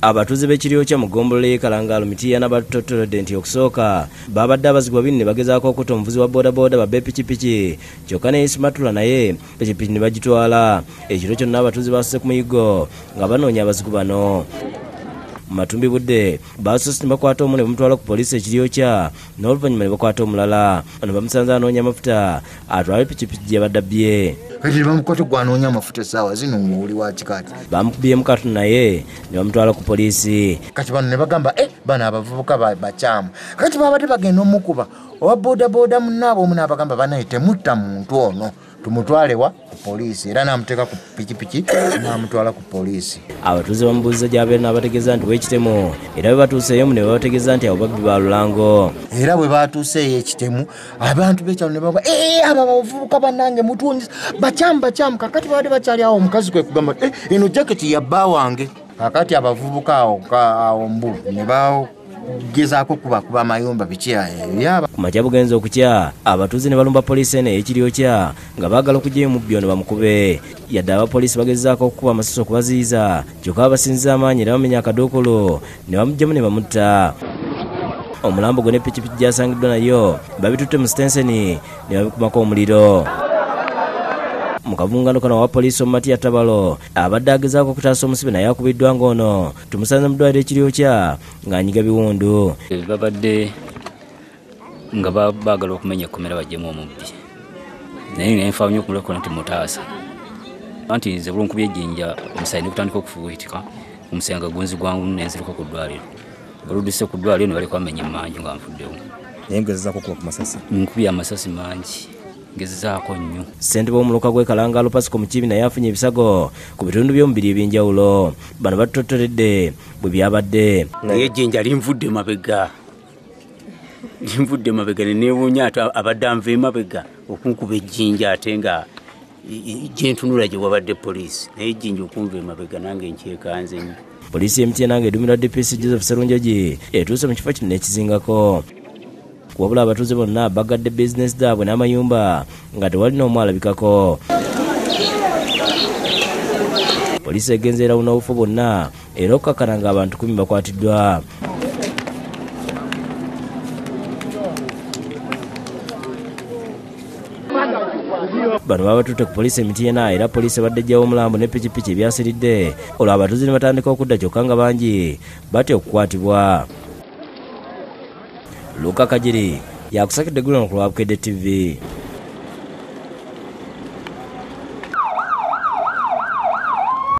abatuuze b'ekiryo kya mugombolola y'ekalangaalo mitiya nabatotolodde nti okusooka babadde abazigwa bini ne bagezaako okutta omuvuzi wa boodabooda babbe pikipiki. Kyokka ne isimatula naye pikipiki ne bagitwala. Ekiro kyonna abatuuze basuse ku muyigo nga banoonya abazigu bano. Mu matumbi budde basoose ne bakwata omu ne bamutwala ku poliisi ekiryo kya n'oluvannyuma ne bakwata omulala. Ono bamusanze anoonya amafuta atwale pikipiki gye badabbye kati bamukwata gwanoonya amafuta esaawa zino oli wakikati bamukubyemu katu naye ne bamutwala ku poliisi. Kati bano ne bagamba e bano abavubuka ba- bakyamu. Kati babadde bagenda omukuba owa boodabooda munaabo omu n'abagamba banaye temutta muntu ono. Tumutwale wa? Ku poliisi. Era n'amuteeka ku pikipiki n'amutwala ku poliisi. Abatuuze bamubuuziza gy'abeera n'abategeeza nti w'ekitemu? Era bwe batuuseeyo mu ne babategeeza nti abo babbi ba lulango. Era bwe batuuseeyo ekitemu abantu b'ekyalo ne baga "Eh, abo abavubuka bannange mutuunyisa bakyamu bakyamu kakati babadde bakyali awo omukazi kwe kugamba "Eh, eno jaketi yabba wange. Kakati abavubuka awo mbu ne bagezaako kubakuba amayumba biki ebyaba ku makya bugenza okukya abatuuze ne balumba poliisi eno ey'ekiryo kya nga baagala okugyayo mubbi ono bamukube. Yadde abapoliisi bagezaako okukuba amasasi okubaziyiza kyokka basinziza amaanyi era bamenya akaduukulu ne bamugjamu ne bamutta. Omulambo gwe ne pikipiki gyasangiddwa nayo babitutte mu sitenseni ne babikumako omuliro mu kavungano kano wa poliisi omumati ya tabalo. Abadde agezaako okutaasa omusibe naye akubiddwa ng'ono. Tumusanze mu ddwaliro ekiryo kya ng'anyiga biwundu. Babadde nga ba- baagala okumenya ekkomera bajjemu omubbi. Naye nenfa nnyo okumulekola nti mutaasa anti nze bulunkuby ejjinja omusayi nekutandika okufuuyitika omusayi nga gunzigwangu nenziruka ku ddwaliro. Oluduse ku ddwaliro ne baleka bamenya emanju nga nfuddewo. Naye ngezezaako okuba ku masasi. Nkubye amasasi mangi ngezezaako nnyo. Ssentebe w'omuluka gw'ekalangaalo pasiko mukibi naye afunye ebisago ku bitundu by'omubiri ebyenjawulo. Bano batutotoledde bwe byabadde. Naye ejjinja linvudde mabega. Linvudde mabega neneewuunya ate abadde anva emabega okunkuba ejjinja ate nga gyentunula gye wabadde poliisi. Naye ejjinja okunva emabega nange nkyekanze nnyo. Poliisi y'emiti enanga eduumirwa dpc joseph serunjogi etuuse mu kifo kino n'ekizingako wabula abatuuze bonna bagadde bizinesi zaabwe n'amayumba nga tewali n'omu alabikako. Poliisi egenza erawuna obufo bwonna era okukakkana nga abantu kumi bakwatiddwa. Bano baba batutte ku poliisi emiti ena era poliisi ebadde ejjawo omulambo ne pikipiki ebyasiridde olwo abatuuze ne batandika okudda kyokka nga bangi batya okukwatibwa luka kajiri yakusakidde gulan ku lwabukede tv